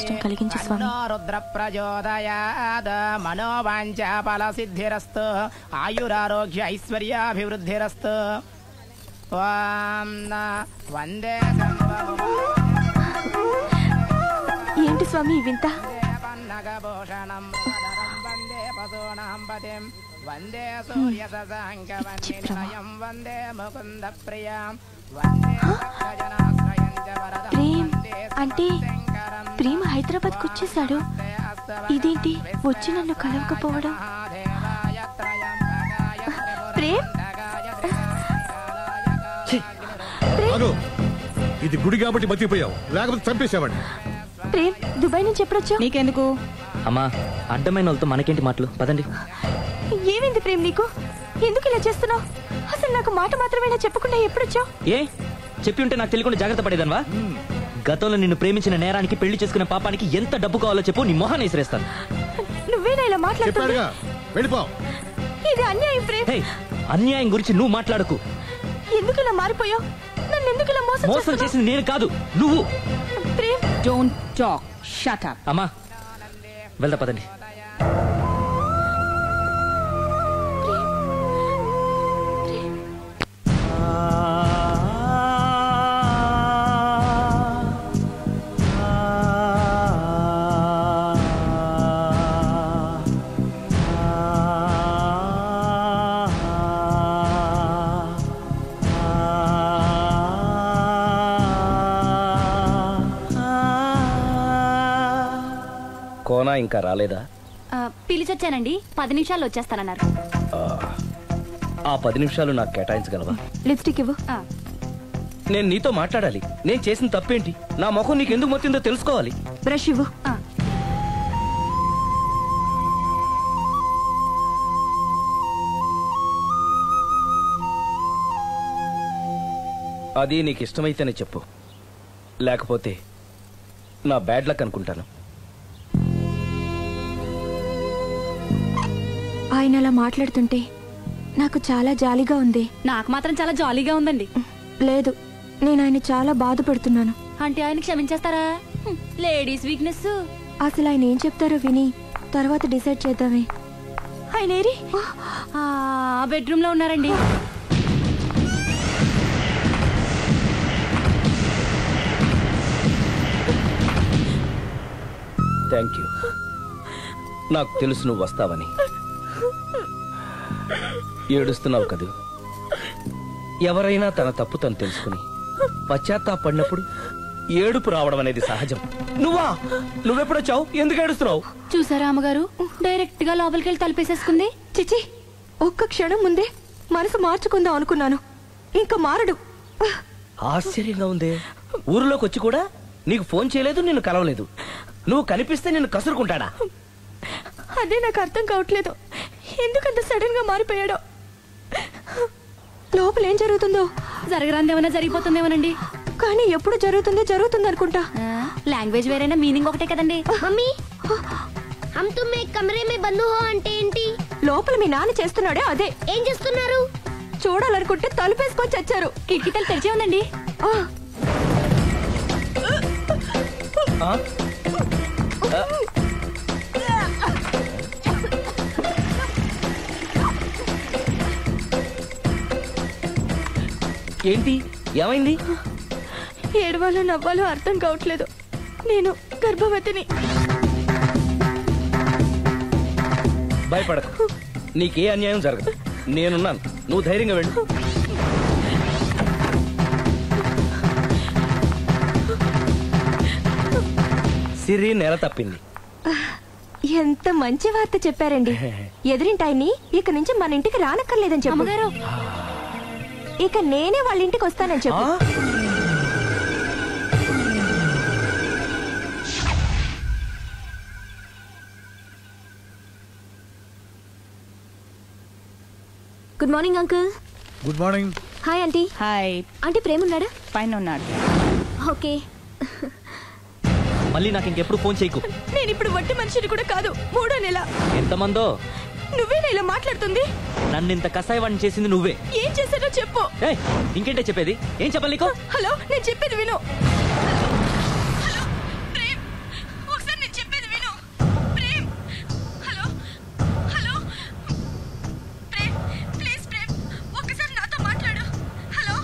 మనోభీష్టం కలిగించు స్వామి. రుద్ర ప్రచోదయాద్ మనోవాంఛ ఫల సిద్ధిరస్తు ఆయురారోగ్య ఐశ్వర్యాభివృద్ధిరస్తు. వందే ఏంటి స్వామి వింత? పన్నగభూషణం వందే పశూనాం పతిం. వందే సూర్య శశాంకవన్నిలయం వందే ముకుంద ప్రియాం. వందే భక్తజనాశ్రయం చ వరదం. ప్రేమ్ వందే అంటే ప్రేమ హైదరాబాద్కు వచ్చేసాడు ఇదేంటి? వచ్చి నన్ను కలవకపోవడం? ప్రేమ్? ఇది గుడి కాబట్టి బతికిపోయావు. లేకపోతే చంపేశావండి ప్రేమ్ దుబాయ్ నుంచి ఎప్పుడొచ్చా నీకెందుకు? అమ్మా అడ్డమైన వాళ్ళతో మనకేంటి మాటలు? పదండి. ఏమైంది ప్రేమ్ నీకు? ఎందుకు ఇలా చేస్తున్నావు? అసలు నాకు మాట మాత్రమేనా చెప్పకుండా ఎప్పుడొచ్చావు ఏ? చెప్పి ఉంటే నాకు తెలియకుండా జాగ్రత్త పడేదన్వా? గతంలో నిన్ను ప్రేమించిన నేరానికి పెళ్ళి చేసుకునే పాపానికి ఎంత డబ్బు కావాలో చెప్పు నీ మొహాన్ని విసిరేస్తాను. నువ్వేనా ఇలా మాట్లాడుతుంది? చెప్పాడుగా. వెళ్ళిపో. ఇది అన్యాయం ప్రేమ్ హే అన్యాయం గురించి నువ్వు మాట్లాడకు. ఎందుకు ఇలా మారిపోయావు నన్ను ఎందుకు ఇలా మోసం మోసం చేస్తున్నావ్? చేసింది నేను కాదు నువ్వు. Prem don't talk shut up అమ్మా వెళ్దా పదండి. కోనా ఇంకా రాలేదా? పిలిచొచ్చానండి. పది నిమిషాలు వచ్చేస్తానన్నారు. ఆ పది నిమిషాలు నాకు కేటాయించగలవా? లిప్స్టిక్ ఇవ్వు. నేను నీతో మాట్లాడాలి. నేను చేసిన తప్పేంటి? నా ముఖం నీకు ఎందుకు మొత్తిందో తెలుసుకోవాలి. బ్రష్ ఇవ్వు. అది నీకు ఇష్టమైతేనే చెప్పు. లేకపోతే నా బ్యాడ్ లక్ అనుకుంటాను. ఆయన అలా మాట్లాడుతుంటే నాకు చాలా జాలిగా ఉంది. నాకు మాత్రం చాలా జాలీగా ఉందండి. లేదు నేను ఆయన చాలా బాధపడుతున్నాను. అంటే ఆయన క్షమించేస్తారా? Ladies weakness. అసలు ఆయన ఏం చెప్తారో విని తర్వాత డిసైడ్ చేద్దామే. ఆయన ఏరి? ఆ బెడ్రూమ్లో ఉన్నారండి. థ్యాంక్ యూ నాకు తెలుసు నువ్వు వస్తావని. ఏడుస్తున్నావు కదూ? ఎవరైనా తన తప్పు తను తెలుసుకుని పశ్చాత్తాపడినప్పుడు ఏడుపు రావడం అనేది సహజం. నువ్వా? నువ్వెప్పుడొచ్చావు ఎందుకు ఏడుస్తున్నావు? చూసారా అమ్మగారు? డైరెక్ట్గా లోపలికి వెళ్ళి తలుపేసేసుకుంది. చిచి ఒక్క క్షణం ముందే మనసు మార్చుకుందాం అనుకున్నాను. ఇంకా మారడు. ఆశ్చర్యంగా ఉందే. ఊరిలోకి వచ్చి కూడా నీకు ఫోన్ చేయలేదు నిన్ను కలవలేదు. నువ్వు కనిపిస్తే నిన్ను కసురుకుంటాడా? అదే నాకు అర్థం కావట్లేదు. ఎందుకంత సడన్గా మారిపోయాడో? లోపల ఏం జరుగుతుందో? జరగరాందేమన్నా జరిగిపోతుందేమోనండి. కానీ ఎప్పుడు జరుగుతుందో జరుగుతుంది అనుకుంటా లాంగ్వేజ్ వేరైనా మీనింగ్ ఒకటే కదండి. మమ్మీ హమ్ తుమ్ ఏక్ కమరే మే బంద్ హో అంటే ఏంటి? లోపల మీ నాన్న చేస్తున్నాడే అదే. ఏం చేస్తున్నారు? చూడాలనుకుంటే తలుపేసుకొని చచ్చారు. కిటికీ తలుపు తెరిచే ఉందండి. ఆ, ఏంటి? ఏమైంది? ఏడవాలో నవ్వాలో అర్థం కావట్లేదు. నేను గర్భవతిని. భయపడకు. నీకే అన్యాయం జరగదు. నేనున్నాను. నువ్వు ధైర్యంగా వెళ్ళు. సిరి నెల తప్పింది. ఎంత మంచి వార్త చెప్పారండి. ఎదురింటాయన్ని ఇక నుంచి మన ఇంటికి రానక్కర్లేదని చెప్పు. అమ్మగారు ఇక నేనే వాళ్ళ ఇంటికి వస్తానని? చెప్పు. Good morning uncle good morning hi aunty hi aunty Prem ఉన్నాడా? పైన ఉన్నాడు. ఓకే మళ్ళీ నాకు ఇంకెప్పుడు ఫోన్ చేయకు. నేను ఇప్పుడు వట్టి మనిషిని కూడా కాదు మూడో నెల. ఎంతమందో? నువ్వేనా ఇలా మాట్లాడుతుంది? నన్ను ఇంత కసాయవాణి చేసింది నువ్వే. ఏం చేశానో చెప్పు. ఇంకేంటే చెప్పేది? ఏం చెప్పాలి హలో నేను చెప్పేది విను. ప్రేమ్, ఒకసారి నేను Prem, hello, hello, Prem, please Prem, నాతో మాట్లాడు. హలో,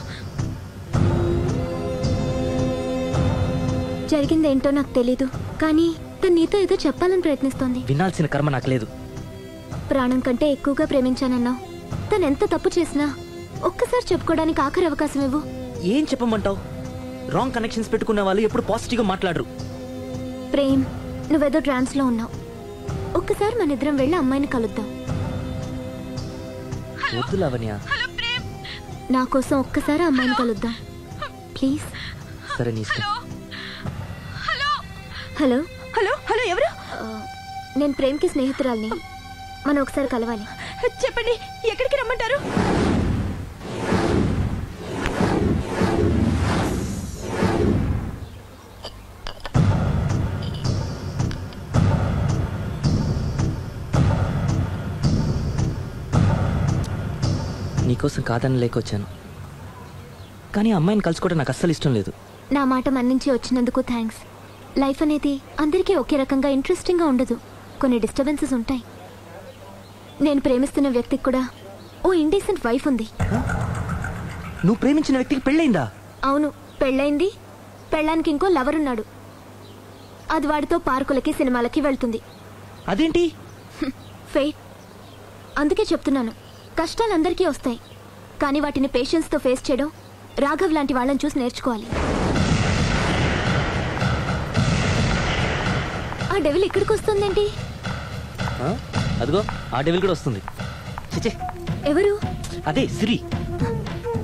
జరిగిందేంటో నాకు తెలీదు కానీ తను నీతో ఏదో చెప్పాలని ప్రయత్నిస్తోంది. వినాల్సిన కర్మ నాకు లేదు. ప్రాణం కంటే ఎక్కువగా ప్రేమించానన్నావు తను ఎంత తప్పు చేసినా ఒక్కసారి చెప్పుకోవడానికి ఆఖరి అవకాశం ఇవ్వు. ఏం చెప్పమంటావు? రాంగ్ కనెక్షన్స్ పెట్టుకునే వాళ్ళు ఎప్పుడు పాజిటివ్గా మాట్లాడరు. ప్రేమ్ నువ్వేదో ట్రాన్స్లో ఉన్నావు. ఒక్కసారి మన ఇద్దరం వెళ్ళి అమ్మాయిని కలుద్దాం. వద్దు లావణ్య. నా కోసం ఒక్కసారి అమ్మాయిని కలుద్దాం. ప్లీజ్. సరే నీ ఇష్టం. హలో. హలో. హలో. ఎవరు? నేను ప్రేమ్కి స్నేహితురాల్ని. మనం ఒకసారి కలవాలి. చెప్పండి ఎక్కడికి రమ్మంటారు? నీకోసం కాదని లేకొచ్చాను కానీ ఆ అమ్మాయిని కలుసుకోవడం నాకు అస్సలు ఇష్టం లేదు. నా మాట మన్నించి వచ్చినందుకు థ్యాంక్స్ లైఫ్ అనేది అందరికీ ఒకే రకంగా ఇంట్రెస్టింగ్గా ఉండదు. కొన్ని డిస్టర్బెన్సెస్ ఉంటాయి. నేను ప్రేమిస్తున్న వ్యక్తికి కూడా ఓ ఇండీసెంట్ వైఫ్ ఉంది. నువ్వు ప్రేమించిన వ్యక్తికి పెళ్ళైందా? అవును పెళ్ళైంది. పెళ్ళానికి ఇంకో లవర్ ఉన్నాడు. అది వాడితో పార్కులకి సినిమాలకి వెళ్తుంది. అదేంటి? ఫెయిట్ అందుకే చెప్తున్నాను కష్టాలు అందరికీ వస్తాయి. కానీ వాటిని పేషెన్స్తో ఫేస్ చేయడం రాఘవ్ లాంటి వాళ్ళని చూసి నేర్చుకోవాలి. ఆ డెవిల్ ఇక్కడికి వస్తుందేంటి? అదిగో ఆ డెవిల్ కూడా వస్తుంది. ఎవరు? అదే సిరి.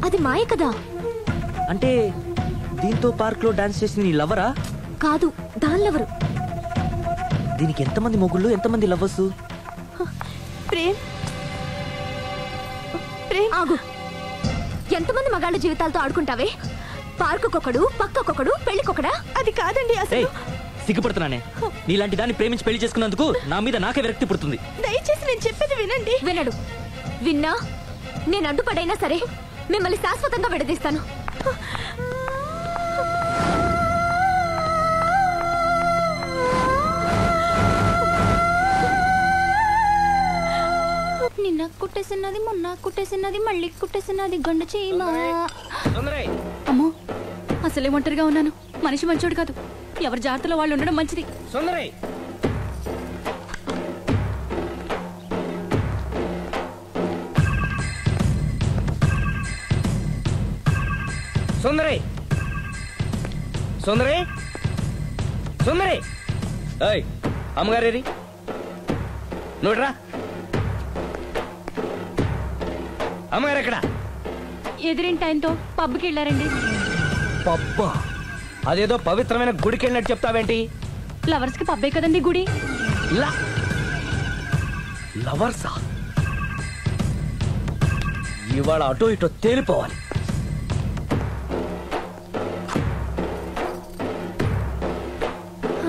అది మాయ కదా? అంటే దీంతో పార్క్లో డాన్స్ చేసింది నీ లవరా? కాదు దానిలెవరు దీనికి ఎంతమంది మొగుళ్ళు ఎంతమంది లవ్వర్స్ ప్రేమ్. ప్రేమ్. ఆగు. ఎంతమంది మగాళ్ళ జీవితాలతో ఆడుకుంటావే? పార్కుకొకడు పక్కకొకడు పెళ్ళికొకడా అది కాదండి ఏయ్ సిగ్గుపడుతున్నానే. నీలాంటి దాన్ని ప్రేమించి పెళ్ళి చేసుకున్నందుకు నా మీద నాకే విరక్తి పుడుతుంది. దయచేసి నేను చెప్పేది వినండి. వినడు. విన్నా నేను అడ్డుపడైనా సరే మిమ్మల్ని శాశ్వతంగా విడదీస్తాను. నిన్న కుట్టేసినది మొన్న కుట్టేసినది మళ్ళీ కుట్టేసినది గండు చీమ అమ్మో అసలే ఒంటరిగా ఉన్నాను. మనిషి మంచోడు కాదు. ఎవరి జాగ్రత్తలో వాళ్ళు ఉండడం మంచిది. సుందరై! సుందరై! సుందరై! సుందరై! ఏయ్ అమ్మగారేరి నువ్వురా? అమ్మగారు ఎక్కడ? ఎదిరింటి ఆయనతో పబ్కి వెళ్ళారండి. పబ్బా? అదేదో పవిత్రమైన గుడికి వెళ్ళినట్టు చెప్తావేంటి? లవర్స్కి పబ్బే కదండి గుడి. లవర్సా? ఇవాళ అటో ఇటో తేలిపోవాలి.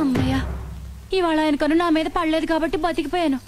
అమ్మయ్య ఇవాళ ఆయన కను నా మీద పడలేదు కాబట్టి బతికిపోయాను.